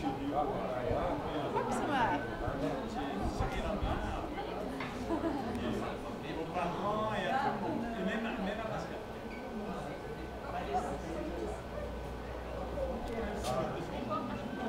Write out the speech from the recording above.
sentido.